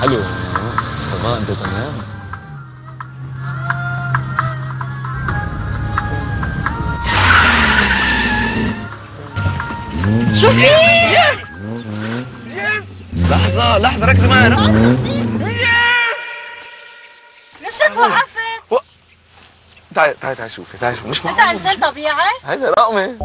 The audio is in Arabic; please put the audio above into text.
حلو تمام انت تمام شو في؟ لحظة لحظة ركز معي ليش هيك وقفت؟ تعي تعي تعال شوفي تعي شوفي مش انت انسان طبيعي؟ هيدا رقمي